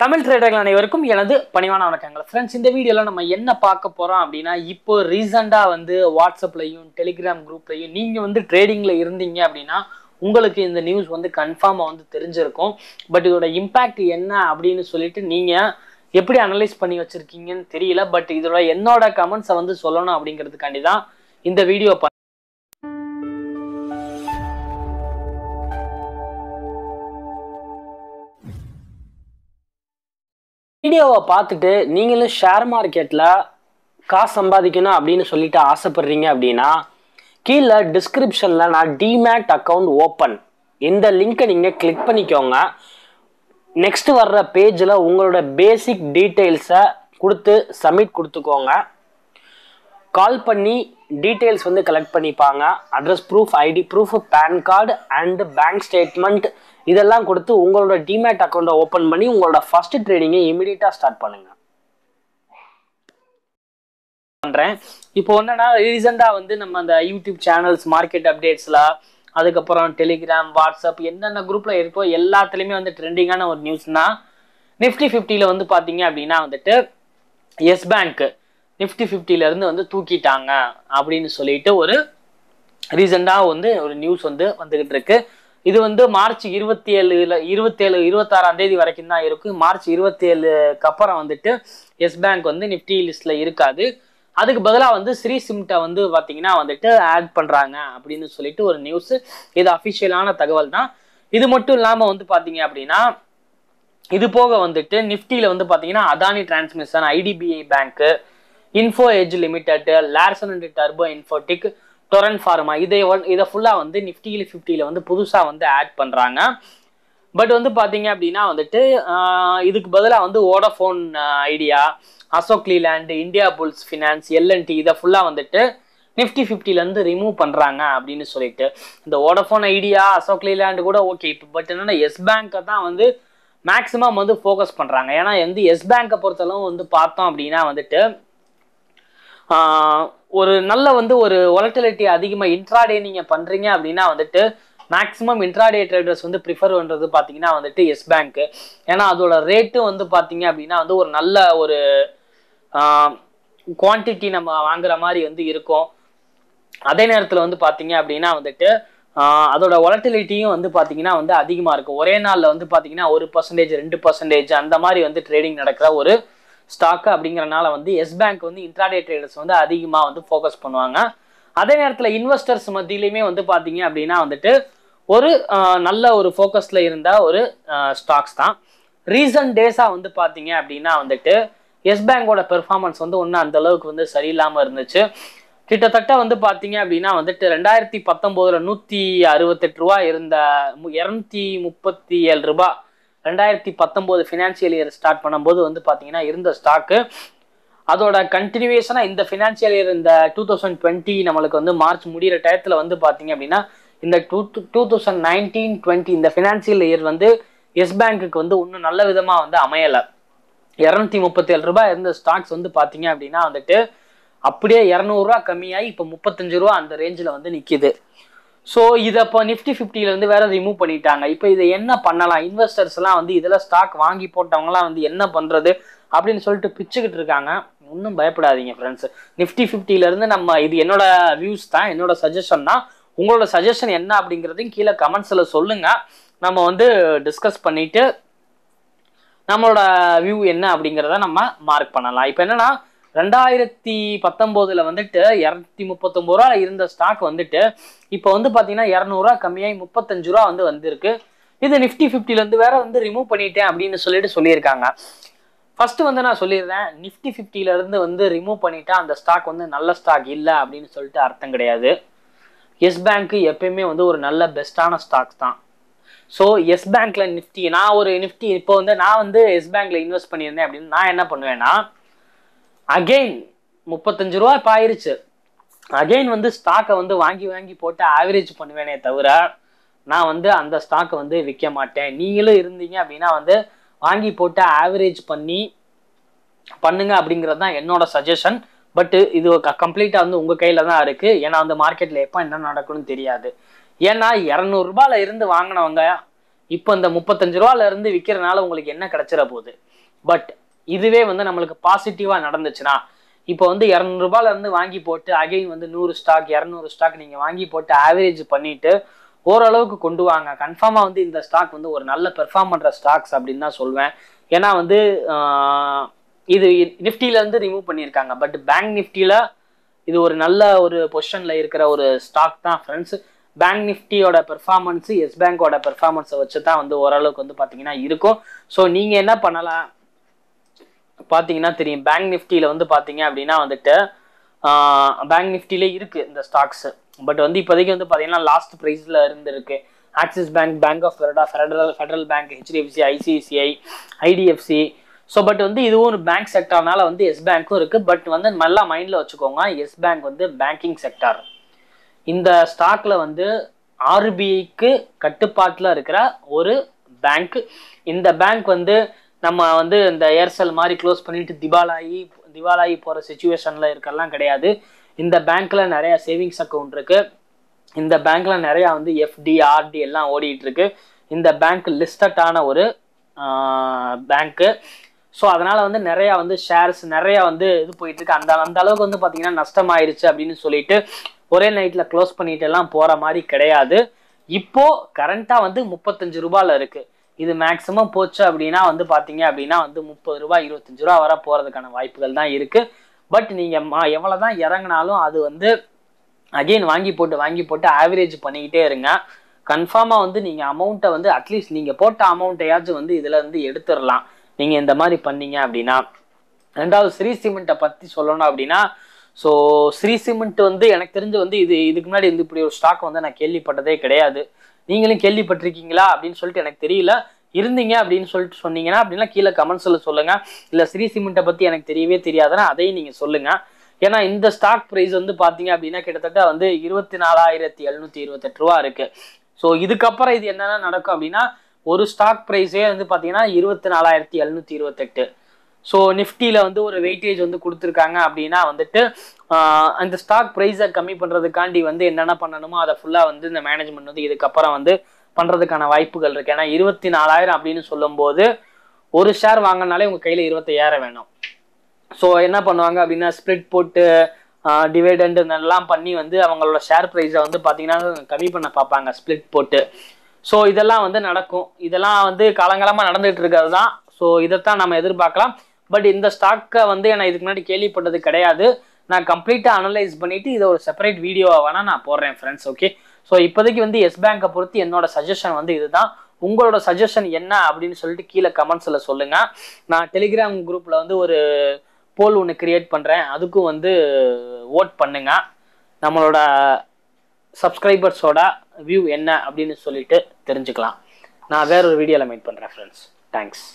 தமிழ் ட்ரேடர்கள் அனைவருக்கும் எனது பணிவான வணக்கங்கள். ஃப்ரெண்ட்ஸ் இந்த வீடியோவில் நம்ம என்ன பார்க்க போகிறோம் அப்படின்னா இப்போ ரீசெண்டாக வந்து வாட்ஸ்அப்லையும் டெலிகிராம் குரூப்லையும் நீங்கள் வந்து ட்ரேடிங்கில் இருந்தீங்க அப்படின்னா உங்களுக்கு இந்த நியூஸ் வந்து கன்ஃபார்மாக வந்து தெரிஞ்சிருக்கும். பட் இதோட இம்பேக்ட் என்ன அப்படின்னு சொல்லிட்டு நீங்கள் எப்படி அனலைஸ் பண்ணி வச்சுருக்கீங்கன்னு தெரியல. பட் இதோட என்னோட கமெண்ட்ஸை வந்து சொல்லணும் அப்படிங்கிறதுக்காண்டி தான் இந்த வீடியோ வீடியோவை பார்த்துட்டு நீங்களும் ஷேர் மார்க்கெட்டில் காசு சம்பாதிக்கணும் அப்படின்னு சொல்லிட்டு ஆசைப்படுறீங்க அப்படின்னா கீழே டிஸ்கிரிப்ஷனில் நான் டிமேட் அக்கௌண்ட் ஓப்பன் இந்த லிங்க்கை நீங்கள் கிளிக் பண்ணிக்கோங்க. நெக்ஸ்ட் வர்ற பேஜில் உங்களோட பேசிக் டீட்டெயில்ஸை கொடுத்து சப்மிட் கொடுத்துக்கோங்க. கால் பண்ணி டீட்டெயில்ஸ் வந்து கலெக்ட் பண்ணிப்பாங்க. Address proof ID proof PAN card and bank statement இதெல்லாம் கொடுத்து உங்களோட டிமேட் அக்கௌண்ட்டை ஓப்பன் பண்ணி உங்களோட ஃபர்ஸ்ட் ட்ரேடிங்கை இமீடியட்டாக ஸ்டார்ட் பண்ணுங்கள் பண்ணுறேன் இப்போ என்னன்னா ரீசெண்டாக வந்து நம்ம அந்த யூடியூப் சேனல்ஸ் மார்க்கெட் அப்டேட்ஸில் அதுக்கப்புறம் டெலிகிராம் வாட்ஸ்அப் என்னென்ன குரூப்பில் இருக்கோ எல்லாத்துலேயுமே வந்து ட்ரெண்டிங்கான ஒரு நியூஸ்னால் நிஃப்டி ஃபிஃப்டியில் வந்து பார்த்தீங்க அப்படின்னா வந்துட்டு எஸ் பேங்க்கு நிஃப்டி ஃபிஃப்டிலேருந்து வந்து தூக்கிட்டாங்க அப்படின்னு சொல்லிட்டு ஒரு ரீசெண்டாக வந்து ஒரு நியூஸ் வந்து வந்துக்கிட்டு இருக்கு. இது வந்து மார்ச் இருபத்தி ஏழுல இருபத்தேழு இருபத்தாறாம் தேதி வரைக்கும் தான் இருக்கும் மார்ச் இருபத்தி ஏழுக்கு அப்புறம் வந்துட்டு எஸ் பேங்க் வந்து நிஃப்டி லிஸ்ட்ல இருக்காது. அதுக்கு பதிலாக வந்து ஸ்ரீ சிம்ட்டை வந்து பார்த்தீங்கன்னா வந்துட்டு ஆட் பண்ணுறாங்க அப்படின்னு சொல்லிட்டு ஒரு நியூஸ். இது அஃபிஷியலான தகவல் தான். இது மட்டும் இல்லாமல் வந்து பார்த்தீங்க அப்படின்னா இது போக வந்துட்டு நிஃப்டியில் வந்து பார்த்தீங்கன்னா Adani transmission IDBI bank Info Edge limited Larsen and turbo இன்ஃபோட்டிக் Torrent pharma இதை இதை ஃபுல்லாக வந்து நிஃப்டியில் ஃபிஃப்டியில் வந்து புதுசாக வந்து ஆட் பண்ணுறாங்க பட் வந்து பார்த்தீங்க அப்படின்னா வந்துட்டு இதுக்கு பதிலாக வந்து Vodafone Idea Ashok Leyland Indiabulls finance LNT இதை ஃபுல்லாக வந்துட்டு நிஃப்டி ஃபிஃப்டிலேருந்து ரிமூவ் பண்ணுறாங்க அப்படின்னு சொல்லிட்டு. இந்த ஓடஃபோன் ஐடியா அசோக் லீலாண்ட் கூட ஓகே இப்போ பட் என்னென்னா எஸ் பேங்க்கை தான் வந்து மேக்ஸிமம் வந்து ஃபோக்கஸ் பண்ணுறாங்க ஏன்னா வந்து எஸ் பேங்க்கை பொறுத்தளவு வந்து பார்த்தோம் அப்படின்னா வந்துட்டு ஒரு நல்ல வந்து ஒரு ஒலட்டிலிட்டி அதிகமாக இன்ட்ராடே நீங்கள் பண்ணுறீங்க அப்படின்னா வந்துட்டு மேக்ஸிமம் இன்ட்ராடே ட்ரேடர்ஸ் வந்து ப்ரிஃபர் பண்ணுறது பார்த்தீங்கன்னா வந்துட்டு எஸ் பேங்க்கு ஏன்னா அதோட ரேட்டும் வந்து பார்த்தீங்க அப்படின்னா வந்து ஒரு நல்ல ஒரு குவான்டிட்டி நம்ம வாங்குற மாதிரி வந்து இருக்கும். அதே நேரத்தில் வந்து பார்த்தீங்க அப்படின்னா வந்துட்டு அதோட ஒலட்டிலிட்டியும் வந்து பார்த்தீங்கன்னா வந்து அதிகமாக இருக்கும். ஒரே நாளில் வந்து பார்த்தீங்கன்னா ஒரு பர்சன்டேஜ் ரெண்டு பர்சன்டேஜ் அந்த மாதிரி வந்து ட்ரேடிங் நடக்கிற ஒரு ஸ்டாக்கு அப்படிங்கிறனால வந்து எஸ் பேங்க் வந்து இன்ட்ராடே ட்ரேடர்ஸ் வந்து அதிகமாக வந்து ஃபோக்கஸ் பண்ணுவாங்க. அதே நேரத்தில் இன்வெஸ்டர்ஸ் மத்தியிலையுமே வந்து பார்த்தீங்க அப்படின்னா வந்துட்டு ஒரு நல்ல ஒரு ஃபோக்கஸில் இருந்த ஒரு ஸ்டாக்ஸ் தான். ரீசன்ட் டேஸாக வந்து பார்த்தீங்க அப்படின்னா வந்துட்டு எஸ் பேங்கோட பெர்ஃபார்மன்ஸ் வந்து ஒன்றும் அந்த அளவுக்கு வந்து சரியில்லாமல் இருந்துச்சு. கிட்டத்தட்ட வந்து பார்த்தீங்க அப்படின்னா வந்துட்டு ரெண்டாயிரத்தி பத்தொம்போதில் நூற்றி அறுபத்தெட்டு ரூபா இருந்த இரநூத்தி முப்பத்தி ஏழு ரூபாய் ரெண்டாயிரத்தி பத்தொம்போது ஃபினான்ஷியல் இயர் ஸ்டார்ட் பண்ணும்போது வந்து பார்த்தீங்கன்னா இருந்த ஸ்டாக்கு அதோட கண்டினியூவேஷனாக இந்த ஃபினான்ஷியல் இயர் இந்த டூ தௌசண்ட் டுவெண்ட்டி நம்மளுக்கு வந்து மார்ச் முடிகிற டயத்தில் வந்து பார்த்தீங்க அப்படின்னா இந்த two two thousand nineteen twenty இந்த ஃபினான்ஷியல் இயர் வந்து எஸ் பேங்க்குக்கு வந்து இன்னும் நல்ல விதமாக வந்து அமையலை. இரநூத்தி முப்பத்தேழு ரூபாய் இருந்த ஸ்டாக்ஸ் வந்து பார்த்தீங்க அப்படின்னா வந்துட்டு அப்படியே இரநூறுவா கம்மியாகி இப்போ முப்பத்தஞ்சு ரூபா அந்த ரேஞ்சில் வந்து நிற்கிது ஸோ இதை இப்போ நிஃப்டி ஃபிஃப்டிலேருந்து வேறு ரிமூவ் பண்ணிட்டாங்க. இப்போ இதை என்ன பண்ணலாம்? இன்வெஸ்டர்ஸ்லாம் வந்து இதில் ஸ்டாக் வாங்கி போட்டவங்களாம் வந்து என்ன பண்ணுறது அப்படின்னு சொல்லிட்டு பிச்சுக்கிட்டு இருக்காங்க. ஒன்றும் பயப்படாதீங்க ஃப்ரெண்ட்ஸ் நிஃப்டி ஃபிஃப்டிலேருந்து நம்ம இது என்னோட வியூஸ் தான் என்னோட சஜஷன் தான். உங்களோட சஜஷன் என்ன அப்படிங்கிறதையும் கீழே கமெண்ட்ஸில் சொல்லுங்கள் நம்ம வந்து டிஸ்கஸ் பண்ணிவிட்டு நம்மளோட வியூ என்ன அப்படிங்கிறத நம்ம மார்க் பண்ணலாம். இப்போ என்னென்னா ரெண்டாயிரத்தி பத்தொம்போதில் வந்துட்டு இரநூத்தி முப்பத்தொம்பது ரூபா இருந்த ஸ்டாக் வந்துட்டு இப்போ வந்து பார்த்தீங்கன்னா இரநூறுவா கம்மியாகி முப்பத்தஞ்சு ரூபா வந்து வந்திருக்கு. இது நிஃப்டி ஃபிஃப்டிலேருந்து வேற வந்து ரிமூவ் பண்ணிட்டேன் அப்படின்னு சொல்லிட்டு சொல்லியிருக்காங்க. ஃபர்ஸ்ட் வந்து நான் சொல்லிடுறேன். நிஃப்டி ஃபிஃப்டியிலேருந்து வந்து ரிமூவ் பண்ணிட்டா அந்த ஸ்டாக் வந்து நல்ல ஸ்டாக் இல்லை அப்படின்னு சொல்லிட்டு அர்த்தம் கிடையாது. எஸ் பேங்க்கு எப்பயுமே வந்து ஒரு நல்ல பெஸ்ட்டான ஸ்டாக்ஸ் தான். ஸோ எஸ் பேங்க்ல நிஃப்டி நான் ஒரு நிஃப்டி இப்போ வந்து நான் வந்து எஸ் பேங்க்ல இன்வெஸ்ட் பண்ணியிருந்தேன் அப்படின்னு நான் என்ன பண்ணுவேன்னா அகெயின் முப்பத்தஞ்சு ரூபா இப்போ ஆயிருச்சு. அகெயின் வந்து ஸ்டாக்கை வந்து வாங்கி வாங்கி போட்டு ஆவரேஜ் பண்ணுவேனே தவிர நான் வந்து அந்த ஸ்டாக்கை வந்து விற்க மாட்டேன். நீங்களும் இருந்தீங்க அப்படின்னா வந்து வாங்கி போட்டு ஆவரேஜ் பண்ணி பண்ணுங்க அப்படிங்கிறது தான் என்னோட சஜஷன் பட்டு இது கம்ப்ளீட்டாக வந்து உங்கள் கையில் தான் இருக்குது ஏன்னா வந்து மார்க்கெட்டில் எப்போ என்ன நடக்கும்னு தெரியாது. ஏன்னா இரநூறுபால இருந்து வாங்கினவங்க இப்போ இந்த முப்பத்தஞ்சு ரூபால இருந்து விற்கிறனால உங்களுக்கு என்ன கிடைச்சிட போகுது? பட் இதுவே வந்து நம்மளுக்கு பாசிட்டிவாக நடந்துச்சுன்னா இப்போ வந்து இரநூறுபால இருந்து வாங்கி போட்டு அகைன் வந்து நூறு ஸ்டாக் இரநூறு ஸ்டாக் நீங்கள் வாங்கி போட்டு ஆவரேஜ் பண்ணிட்டு ஓரளவுக்கு கொண்டு வாங்க. கன்ஃபார்மாக வந்து இந்த ஸ்டாக் வந்து ஒரு நல்ல பெர்ஃபார்ம் பண்ணுற ஸ்டாக்ஸ் அப்படின்னு தான் சொல்வேன். ஏன்னா வந்து இது நிஃப்டியிலேருந்து ரிமூவ் பண்ணியிருக்காங்க. பட் பேங்க் நிஃப்டியில் இது ஒரு நல்ல ஒரு பொசிஷனில் இருக்கிற ஒரு ஸ்டாக் தான் ஃப்ரெண்ட்ஸ் பேங்க் நிஃப்டியோட பெர்ஃபார்மன்ஸு எஸ் பேங்கோட பெர்ஃபார்மன்ஸை வச்சு தான் வந்து ஓரளவுக்கு வந்து பார்த்தீங்கன்னா இருக்கும். ஸோ நீங்கள் என்ன பண்ணலாம்? பார்த்தீங்கன்னா தெரியும். பேங்க் நிஃப்டியில் வந்து பார்த்தீங்க அப்படின்னா வந்துட்டு பேங்க் நிஃப்டியிலே இருக்குது இந்த ஸ்டாக்ஸு பட் வந்து இப்போதைக்கு வந்து பார்த்தீங்கன்னா லாஸ்ட் ப்ரைஸில் இருந்திருக்கு. Axis Bank Bank of Baroda Federal Federal Bank HDFC ICICI IDFC so but வந்து இதுவும் ஒரு பேங்க் செக்டார்னால வந்து எஸ் பேங்க்கும் இருக்குது பட் வந்து நல்லா மைண்டில் வச்சுக்கோங்க. எஸ் பேங்க் வந்து பேங்கிங் செக்டார் இந்த ஸ்டாக்ல வந்து ஆர்பிஐக்கு கட்டுப்பாட்டில் இருக்கிற ஒரு பேங்க் இந்த பேங்க் வந்து நம்ம வந்து இந்த ஏர்செல் மாதிரி க்ளோஸ் பண்ணிட்டு திவாலாகி திவாலாகி போகிற சுச்சுவேஷனில் இருக்கெல்லாம் கிடையாது. இந்த பேங்க்கில் நிறையா சேவிங்ஸ் அக்கௌண்ட் இருக்குது இந்த பேங்க்கில் நிறையா வந்து எஃப்டி ஆர்டி எல்லாம் ஓடிட்டுருக்கு இந்த பேங்க் லிஸ்டடான ஒரு பேங்க்கு ஸோ அதனால் வந்து நிறையா வந்து ஷேர்ஸ் நிறையா வந்து இது போயிட்டுருக்கு அந்த அந்த அளவுக்கு வந்து பார்த்தீங்கன்னா நஷ்டமாயிருச்சு அப்படின்னு சொல்லிட்டு ஒரே நைட்டில் க்ளோஸ் பண்ணிட்டு எல்லாம் போகிற மாதிரி கிடையாது. இப்போது கரண்ட்டாக வந்து முப்பத்தஞ்சு ரூபாயில் இருக்குது இது மேக்ஸிமம் போச்சு அப்படின்னா வந்து பார்த்தீங்க அப்படின்னா வந்து முப்பது ரூபாய் இருபத்தஞ்சு ரூபா வர போகிறதுக்கான வாய்ப்புகள் தான் இருக்குது பட் நீங்கள் மா- எவ்வளவுதான் இறங்குனாலும் அது வந்து அகைன் வாங்கி போட்டு வாங்கி போட்டு ஆவரேஜ் பண்ணிக்கிட்டே இருங்க. கன்ஃபார்மாக வந்து நீங்கள் அமௌண்ட்டை வந்து அட்லீஸ்ட் நீங்கள் போட்ட அமௌண்ட்டையாச்சும் வந்து இதில் இருந்து எடுத்துடலாம். நீங்கள் இந்த மாதிரி பண்ணீங்க அப்படின்னா. ரெண்டாவது ஸ்ரீ சிமெண்ட்டை பற்றி சொல்லணும் அப்படின்னா ஸோ ஸ்ரீ சிமெண்ட் வந்து எனக்கு தெரிஞ்சு வந்து இது இதுக்கு முன்னாடி வந்து இப்படி ஒரு ஸ்டாக் வந்து நான் கேள்விப்பட்டதே கிடையாது. நீங்களும் கேள்விப்பட்டிருக்கீங்களா அப்படின்னு சொல்லிட்டு எனக்கு தெரியல. இருந்தீங்க அப்படின்னு சொல்லிட்டு சொன்னீங்கன்னா அப்படின்னா கீழே கமெண்ட்ஸில் சொல்லுங்க. இல்லை ஸ்ரீ சிமெண்ட்டை பற்றி எனக்கு தெரியவே தெரியாதுன்னா அதையும் நீங்கள் சொல்லுங்க. ஏன்னா இந்த ஸ்டாக் ப்ரைஸ் வந்து பார்த்தீங்க அப்படின்னா கிட்டத்தட்ட வந்து இருபத்தி நாலாயிரத்தி எழுநூத்தி இருபத்தெட்டு ரூபா இருக்கு. ஸோ இதுக்கப்புறம் இது என்னென்ன நடக்கும் அப்படின்னா ஒரு ஸ்டாக் ப்ரைஸே வந்து பார்த்தீங்கன்னா இருபத்தி நாலாயிரத்தி எழுநூத்தி இருபத்தெட்டு. ஸோ நிஃப்டியில் வந்து ஒரு வெயிட்டேஜ் வந்து கொடுத்துருக்காங்க அப்படின்னா வந்துட்டு அந்த ஸ்டாக் ப்ரைஸை கம்மி பண்ணுறதுக்காண்டி வந்து என்னென்ன பண்ணணுமோ அதை ஃபுல்லாக வந்து இந்த மேனேஜ்மெண்ட் வந்து இதுக்கப்புறம் வந்து பண்ணுறதுக்கான வாய்ப்புகள் இருக்குது ஏன்னா இருபத்தி நாலாயிரம் அப்படின்னு சொல்லும்போது ஒரு ஷேர் வாங்கினாலே உங்கள் கையில் இருபத்தையாயிரம் வேணும். ஸோ என்ன பண்ணுவாங்க அப்படின்னா ஸ்ப்ளிட் போட்டு டிவைடண்ட் எல்லாம் பண்ணி வந்து அவங்களோட ஷேர் ப்ரைஸை வந்து பார்த்தீங்கன்னா கம்மி பண்ண பார்ப்பாங்க ஸ்ப்ளிட் போட்டு. ஸோ இதெல்லாம் வந்து நடக்கும். இதெல்லாம் வந்து காலங்காலமாக நடந்துகிட்டு இருக்கிறது தான். ஸோ இதைத்தான் நம்ம எதிர்பார்க்கலாம். பட் இந்த ஸ்டாக்கை வந்து நான் இதுக்கு முன்னாடி கேள்விப்பட்டது கிடையாது. நான் கம்ப்ளீட்டாக அனலைஸ் பண்ணிவிட்டு இதை ஒரு செப்பரேட் வீடியோவாக வேணால் நான் போடுறேன் ஃப்ரெண்ட்ஸ் ஓகே ஸோ இப்போதைக்கு வந்து எஸ் பேங்கை பொறுத்து என்னோட சஜஷன் வந்து இதுதான். உங்களோட சஜஷன் என்ன அப்படின்னு சொல்லிட்டு கீழே கமெண்ட்ஸில் சொல்லுங்கள் நான் டெலிகிராம் குரூப்பில் வந்து ஒரு போல் ஒன்று கிரியேட் பண்ணுறேன் அதுக்கும் வந்து ஓட் பண்ணுங்க. நம்மளோட சப்ஸ்கிரைபர்ஸோட வியூ என்ன அப்படின்னு சொல்லிட்டு தெரிஞ்சுக்கலாம். நான் வேற ஒரு வீடியோவில் மீட் பண்ணுறேன் ஃப்ரெண்ட்ஸ் தேங்க்ஸ்